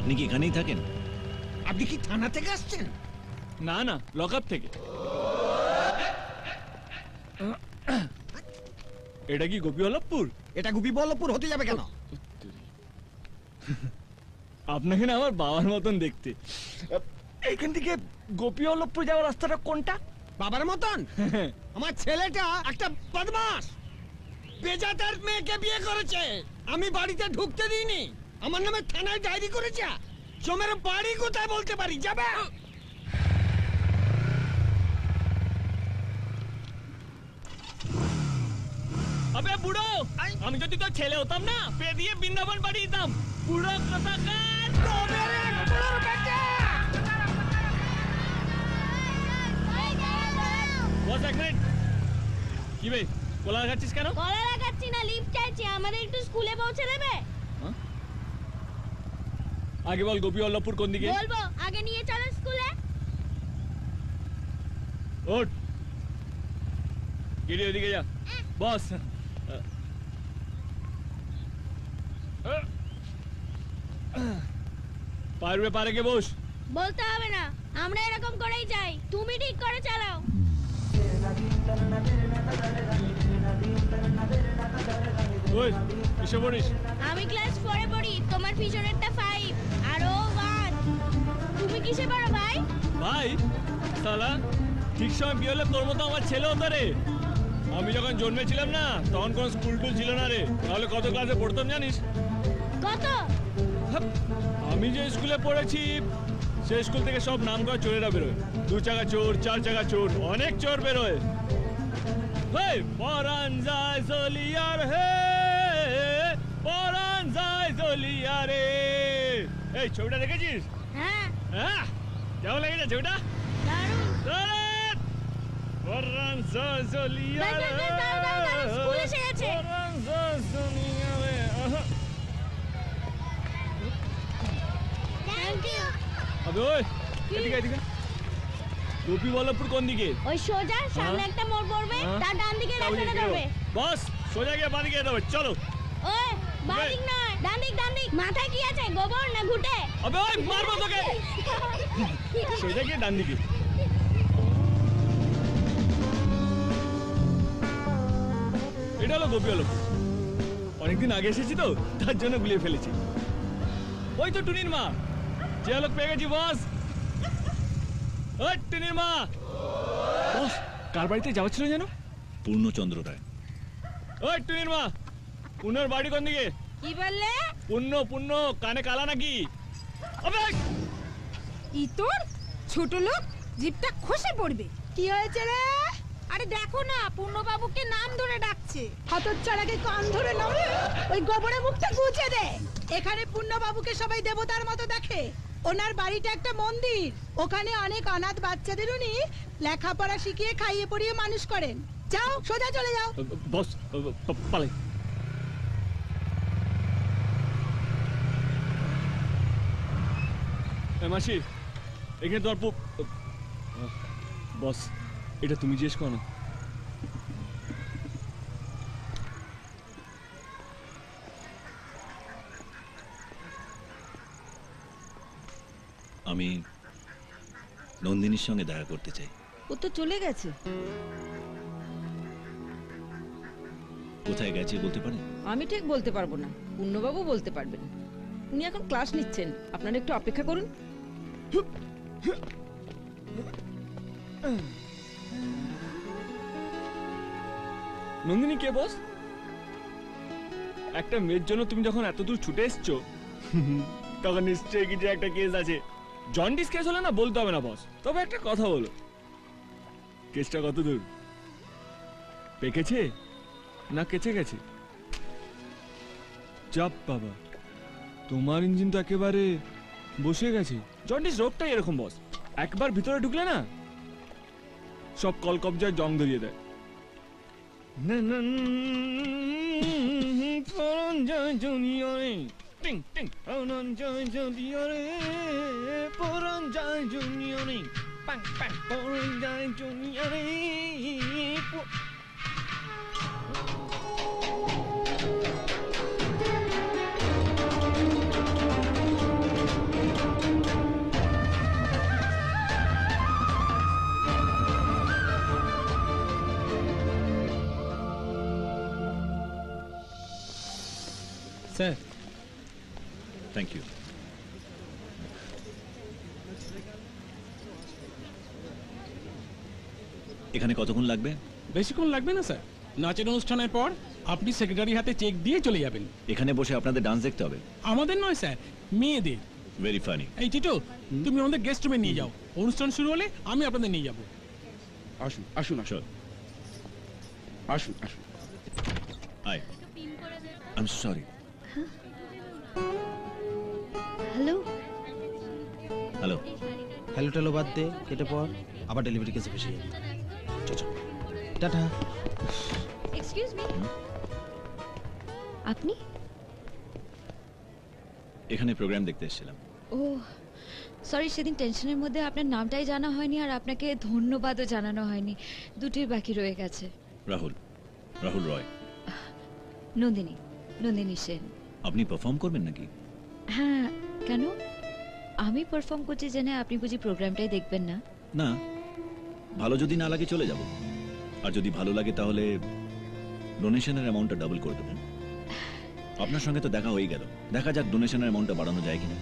আপনি কি এখানেই থাকেন? আপনি কি থানা থেকে আসছেন? না না লকআপ থেকে। এটা কি গোপীবল্লভপুর? এটা গুপি বল্লভপুর হতে যাবে কেন? আপনাকে না আমার বাবার মতন দেখতে। এখান থেকে গোপীবল্লভপুর যাওয়ার রাস্তাটা কোনটা? বাবার মতন? আমার ছেলেটা একটা বদমাস বেজাতার মেয়েকে বিয়ে করেছে। আমি বাড়িতে ঢুকতে দিইনি। আমার নামে থানায় ডায়েরি করেছে? জমের বাড়ি কোথায় বলতে পারি? যাবে? আবে বুড়ো আমি যদি তোর ছেলে হতাম না। পে দিয়ে বৃন্দাবন পাঠিয়ে দিতাম বুড়ো কোথাকার? বস এক মিনিট। কি বে কোলা খাচ্ছিস কেন? কলা লাগাচ্ছি না লিফট চাইছি। আমাদের একটু স্কুলে পৌঁছে দেবে? আগে বল গোপীবল্লভপুর কোন দিকে? বলব আগে নিয়ে চলো স্কুলে। ওঠ। গিরি ওদিকে যা। বস। পারবে পারে কে বস। বলতে হবে না আমরা এরকম করেই যাই। তুমি ঠিক করে চালাও। ওই। কিসে পড়িস। আমি ক্লাস ফোরে পড়ি তোমার পিছনেরটা ফাইভ আর ও ওয়ান তুমি কিসে পড়ো ভাই? ভাই সালা ঠিক সময় বিয়ে হলে তোর মতো আমার ছেলে হতো রে। আমি যখন জন্মেছিলাম না তখন কোনো স্কুল টুল ছিল না রে। তাহলে কত ক্লাসে পড়তাম জানিস? কত? আমি যে স্কুলে পড়েছি সেই স্কুল থেকে সব নাম করা চোরেরা বেরোয়। দু চাকা চোর চার চাকা চোর অনেক চোর বেরোয়। পরাণ যায় জলিয়ার হে। এই ছবিটা দেখেছিস? হ্যাঁ। হ্যাঁ? কেমন লেগেছে ছবিটা? গোপী বল্লভপুর কোন দিকে? ওই সোজা সামনে একটা মোড় পড়বে হ্যাঁ। তার ডান দিকে রাস্তাটা ধরবে। বস সোজা গিয়ে বাদিকে যেতে হবে চলো। বাদিক নয় ডান দিক ডান দিক মাথায় কি আছে? গোবর না ঘুটে? আবে ওই মারবো তোকে। সোজা গিয়ে ডান দিকে এটা হলো গোপী হলো অনেকদিন আগে এসেছি তো তার জন্য গুলিয়ে ফেলেছি। ওই তো টুনির মা। যে লোক পেয়ে গেছি বস। ওই টুনির মা। বস কার বাড়িতে যাওয়া ছিল যেন? পূর্ণচন্দ্র রায়। ওই টুনির মা। পুণ্যর বাড়ি কোন দিকে? কি বললে? পুণ্য পুণ্য কানে কালা নাকি? আবে! ইতর ছোট লোক জিপটা খসে পড়বে। কি হয়েছে রে? আরে দেখো না পূর্ণবাবুকে নাম ধরে ডাকছে। হতচ্ছাড়াকে কান ধরে নড়ে ওই গোবরে মুখটা গুছে দে। এখানে পূর্ণবাবুকে সবাই দেবতার মতো দেখে। ওনার বাড়িটা একটা মন্দির। ওখানে অনেক অনাথ বাচ্চাদের উনি লেখাপড়া শিখিয়ে খাইয়ে পড়িয়ে মানুষ করেন। যাও সোজা চলে যাও। বস পালাই। মাসি এখানে তোমার বস এটা তুমি জিজ্ঞেস করো না। আমি নন্দিনীর সঙ্গে দেখা করতে চাই। ও তো চলে গেছে। কোথায় গেছে বলতে পারেন আমি ঠিক বলতে পারব না। পূর্ণবাবু বলতে পারবেন। উনি এখন ক্লাস নিচ্ছেন। আপনারা একটু অপেক্ষা করুন। নন্দিনী, কে বস? একটা মেয়ের জন্য তুমি যখন এত দূর ছুটে এসছো, তখন নিশ্চয়ই কিছু একটা কেস আছে। জন্ডিস কেস হলে না বলতে হবে না, বস। তবে একটা কথা বলো। কেসটা কত দূর? পেকেছে? না কেচে গেছে? চাপ বাবা, তোমার ইঞ্জিন তো একেবারে বসে গেছে। জন্ডিস রোগটাই এরকম বস একবার ভিতরে ঢুকলে না সব কল কবজায় জং ধরিয়ে দেয়। স্যার থ্যাংক ইউ এখানে কতক্ষণ লাগবে? বেশিক্ষণ লাগবে না স্যার। নাচের অনুষ্ঠানের পর আপনি সেক্রেটারি হাতে চেক দিয়ে চলে যাবেন। এখানে বসে আপনাদের ডান্স দেখতে হবে। আমাদের নয় স্যার মেয়েদের। ভেরি ফানি এই চিটো তুমি আমাদের গেস্ট রুমে নিয়ে যাও। অনুষ্ঠান শুরু হলে আমি আপনাদের নিয়ে যাব। আসুন আসুন আসুন। আসুন আসুন। I I am sorry hello? Hello. Hello টেলো বাদ দে কেটে পর আবার ডেলিভারি কেসে ফেসে যাবি। টাটা। এক্সকিউজ মি আপনি? এখানে প্রোগ্রাম দেখতে এসেছিলাম। ও সরি সেদিন টেনশনের মধ্যে আপনার নামটাই জানা হয়নি আর আপনাকে ধন্যবাদও জানানো হয়নি। দুটোই বাকি রয়ে গেছে। রাহুল। রাহুল রয়। নন্দিনী নন্দিনী সেন। আপনি পারফর্ম করবেন নাকি? হ্যাঁ কেন? আমি পারফর্ম করছি জেনে আপনি বুঝি প্রোগ্রামটাই দেখবেন না। না ভালো যদি না লাগে চলে যাব। আর যদি ভালো লাগে তাহলে ডোনেশনের অ্যামাউন্টটা ডাবল করে দেবেন। আপনার সঙ্গে তো দেখা হয়ে গেল। দেখা যাক ডোনেশনের অ্যামাউন্টটা বাড়ানো যায় কিনা।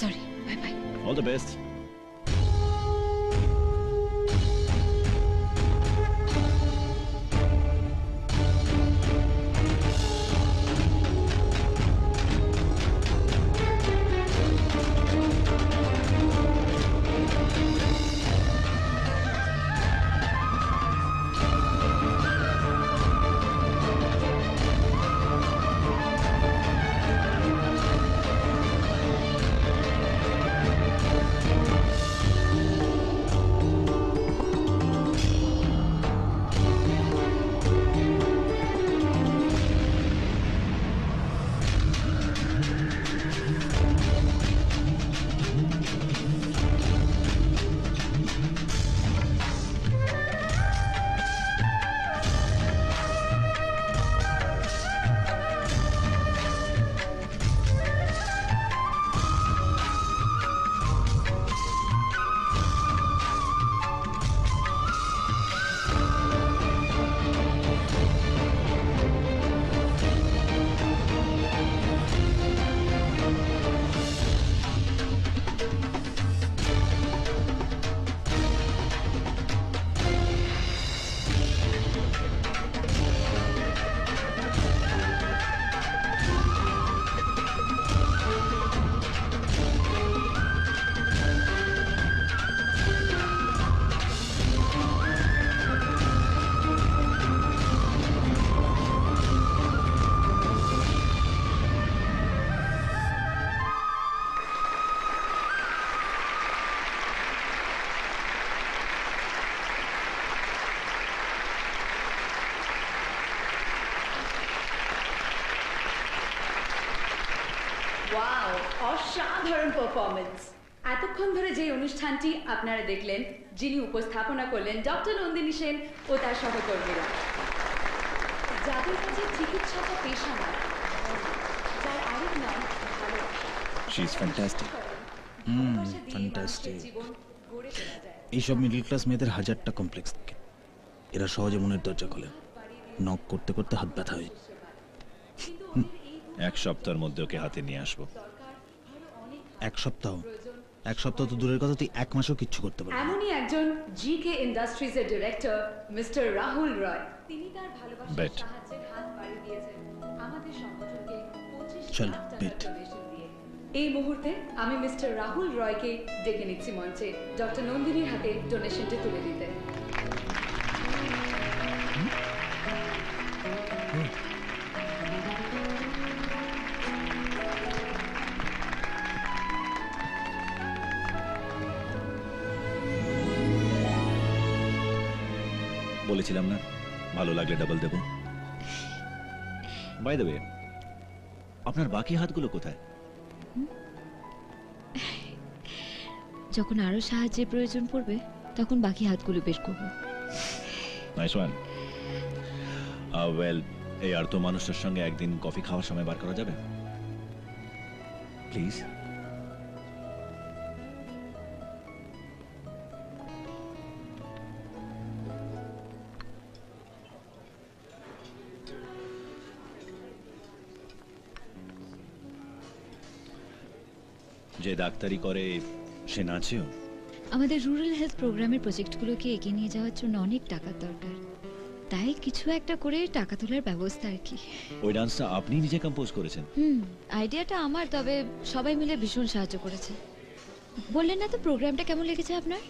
Sorry bye bye all the best অসাধারণ পারফরমেন্স এতক্ষণ ধরে যে অনুষ্ঠানটি আপনারা দেখলেন যিনি উপস্থাপনা করলেন ডক্টর নন্দিনী সেন ও তার সহকর্মীরা। যাদের কাছে চিকিৎসাটা পেশা নয় যার আরেক নাম। She is fantastic hmm fantastic. এইসব মিডল ক্লাস মেয়েদের হাজারটা কমপ্লেক্স থাকে। এরা সহজে মনের দরজা খোলে। নক করতে করতে হাত ব্যথা হয়ে। এক সপ্তাহের মধ্যে ওকে হাতে নিয়ে আসব। এক সপ্তাহ এক সপ্তাহ তো দূরের কথা তুই এক মাসও কিচ্ছু করতে পারবি না। এমনই একজন জিকে ইন্ডাস্ট্রিজের ডিরেক্টর মিস্টার রাহুল রয় তিনি তার ভালোবাসার Bet. সাহায্যের হাত বাড়িয়ে দিয়েছেন আমাদের সংগঠনকে পঁচিশ চল, লাখ দিয়ে। এই মুহূর্তে আমি মিস্টার রাহুল রয়কে ডেকে নিচ্ছি মঞ্চে ডক্টর নন্দিনীর হাতে ডোনেশনটি তুলে দিতে বলেছিলাম না? ভালো লাগলে ডাবল দেবো। বাই দেবে আপনার বাকি হাতগুলো কোথায়? যখন আরও সাহায্যের প্রয়োজন পড়বে তখন বাকি হাতগুলো বের করব। নাইস ওয়ান ওয়েল এই আর তো মানুষটার সঙ্গে একদিন কফি খাওয়ার সময় বার করা যাবে? প্লিজ যে ডাক্তারি করে সে নাচেও। আমাদের রুরাল হেলথ প্রোগ্রামের প্রজেক্টগুলোকে এগিয়ে নিয়ে যাওয়ার জন্য অনেক টাকার দরকার। তাই কিছু একটা করে টাকা তোলার ব্যবস্থা আর কি। ওই ডান্সটা আপনি নিজে কম্পোজ করেছেন? হুম আইডিয়াটা আমার তবে সবাই মিলে ভীষণ সাহায্য করেছে। বললেন না তো প্রোগ্রামটা কেমন লেগেছে আপনার?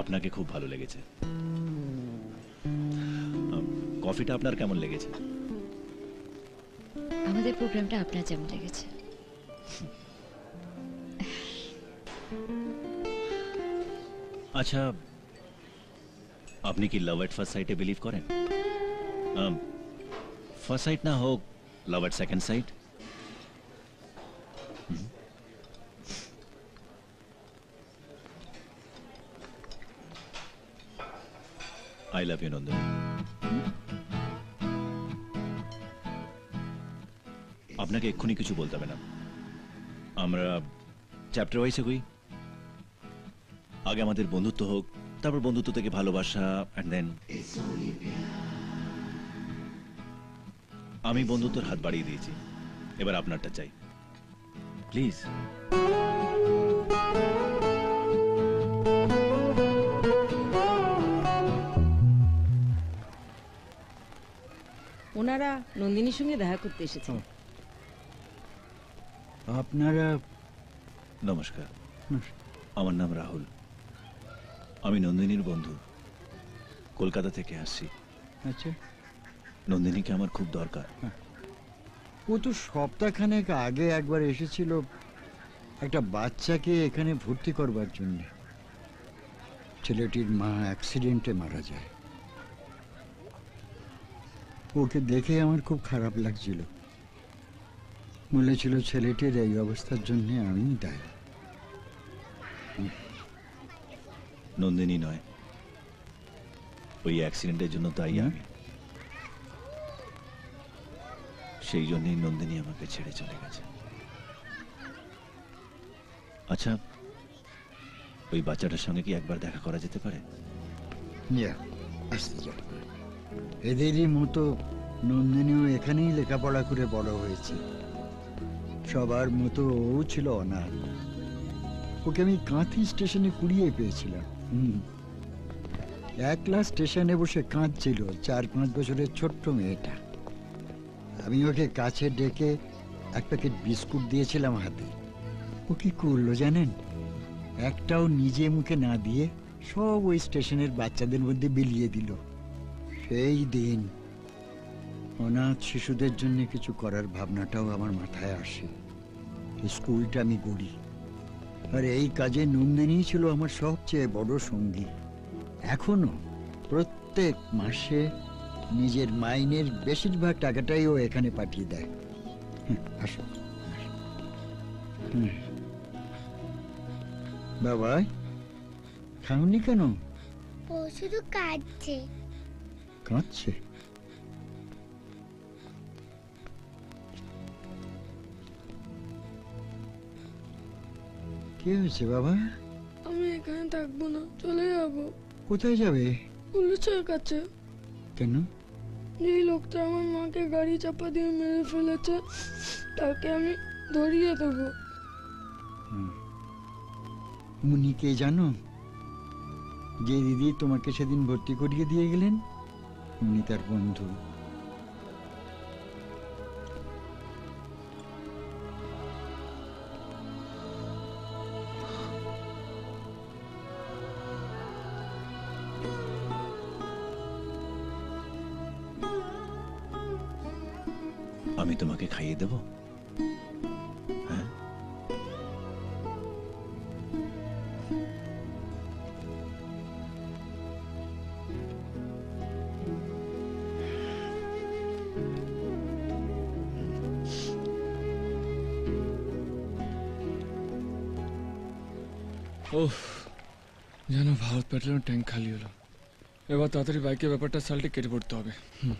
আপনাকে খুব ভালো লেগেছে। কফিটা আপনার কেমন লেগেছে? আমাদের প্রোগ্রামটা আপনার যেমন লেগেছে। আচ্ছা আপনি কি লাভ এট ফার্স্ট সাইটে বিলিভ করেন? ফার্স্ট সাইট না হোক love at second sight I love you Nandan আপনাকে এক্ষুনি কিছু বলতে হবে না। আমরা চ্যাপ্টার ওয়াইজ এগোই আগে আমাদের বন্ধুত্ব হোক তারপর বন্ধুত্ব থেকে ভালোবাসা অ্যান্ড দেন আমি বন্ধুত্বর হাত বাড়িয়ে দিয়েছি। এবার আপনারটা চাই। প্লিজ ওনারা নন্দিনীর সঙ্গে দেখা করতে এসেছেন। আপনারা নমস্কার। আমার নাম রাহুল। আমি নন্দিনীর বন্ধু। কলকাতা থেকে আসছি। আচ্ছা। নন্দিনীকে আমার খুব দরকার। ও তো সপ্তাহখানেক আগে একবার এসেছিল একটা বাচ্চাকে এখানে ভর্তি করবার জন্য। ছেলেটির মা অ্যাক্সিডেন্টে মারা যায়। ওকে দেখে আমার খুব খারাপ লাগছিল। মনে ছিল ছেলেটির এই অবস্থার জন্য আমি দায়ী। নন্দিনী নয়। ওই অ্যাক্সিডেন্টের জন্য তাই আমি। সেই জন্যই নন্দিনী আমাকে ছেড়ে চলে গেছে। আচ্ছা ওই বাচ্চাটার সঙ্গে কি একবার দেখা করা যেতে পারে। এদেরই মতো নন্দিনীও এখানেই লেখাপড়া করে বড় হয়েছে। সবার মতো ও ছিল অনাথ। ওকে আমি কাঁথি স্টেশনে কুড়িয়ে পেয়েছিলাম। হুম। একলা স্টেশনে বসে কাঁদছিল চার পাঁচ বছরের ছোট্ট মেয়েটা। আমি ওকে কাছে ডেকে এক প্যাকেট বিস্কুট দিয়েছিলাম হাতে। ও কি করল জানেন? একটাও নিজে মুখে না দিয়ে সব ওই স্টেশনের বাচ্চাদের মধ্যে বিলিয়ে দিল। সেই দিন অনাথ শিশুদের জন্য কিছু করার ভাবনাটাও আমার মাথায় আসে। স্কুলটা আমি গড়ি। আর এই কাজে নন্দিনী ছিল আমার সবচেয়ে বড় সঙ্গী। এখনও প্রত্যেক মাসে নিজের মাইনের বেশিরভাগ টাকাটাই ও এখানে পাঠিয়ে দেয়। আসো। বাবা খাওনি কেন? ও শুধু কাঁদছে। কাঁদছে? কি হয়েছে বাবা? আমি এখানে থাকব না চলে যাব। কোথায় যাবে? পুলিশের কাছে। কেন? যেই লোকটা আমার মাকে গাড়ি চাপা দিয়ে মেরে ফেলেছে তাকে আমি ধরিয়ে দেবো। উনি কে জানো? যে দিদি তোমাকে সেদিন ভর্তি করিয়ে দিয়ে গেলেন উনি তার বন্ধু। আমি তোমাকে খাইয়ে দেব হ্যাঁ ওহ যেন ভারত পেট্রোলের ট্যাঙ্ক খালি হলো এবার তাড়াতাড়ি বাইকের ব্যাপারটা সালটে কেটে পড়তে হবে হুম।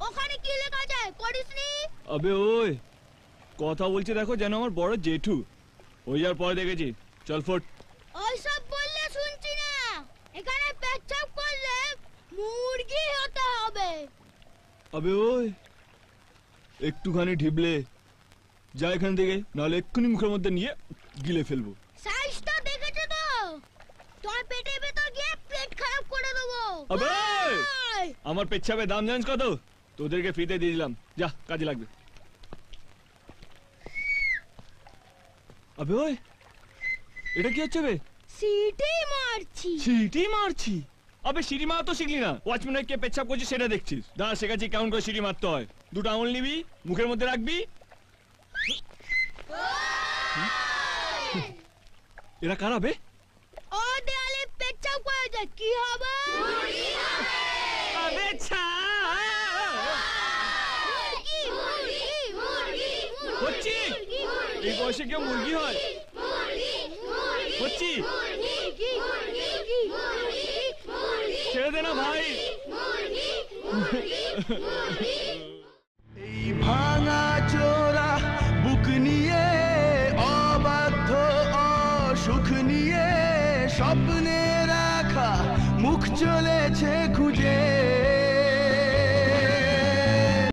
ওখানে কি লেখা আছে? পড়িসনি আবে ওই কথা বলছে দেখো যেন আমার বড় জেঠু। ওই যার পরে দেখেছি। চল ফোট। ওইসব বললে শুনছি না। এখানে পেচ্ছাপ করলে মুরগি হতে হবে। আবে ওই একটুখানি ঢিবলে। যা এখান থেকে নাহলে এক্ষুনি মুখের মধ্যে নিয়ে গিলে ফেলব। সাইজটা দেখেছ তো? তোর পেটের ভেতর গিয়ে পেট খারাপ করে দেবো। আবে! আমার পেচ্ছাপে দাম জানিস কত? তোদেরকে ফ্রিতে দিয়ে দিলাম। যা কাজে লাগবে। আবে ওই এটা কি হচ্ছে বে? সিটি মারছি। সিটি মারছি? আবে সিঁড়ি মারা তো শিখলি না। ওয়াচম্যান কে পেচ্ছাপ করছিস সেটা দেখছিস। দাঁড়া শেখাচ্ছি কেমন করে সিঁড়ি মারতে হয়। দুটো আঙুল নিবি মুখের মধ্যে রাখবি। এরা কারা বে? ও দেয়ালে পেচ্ছাপ করে যায় কি হবে আবে ছা মুরগি মুরগি মুরগি হচ্ছি এই বয়সে কেউ মুরগি হয় হচ্ছি ছেড়ে দে না ভাই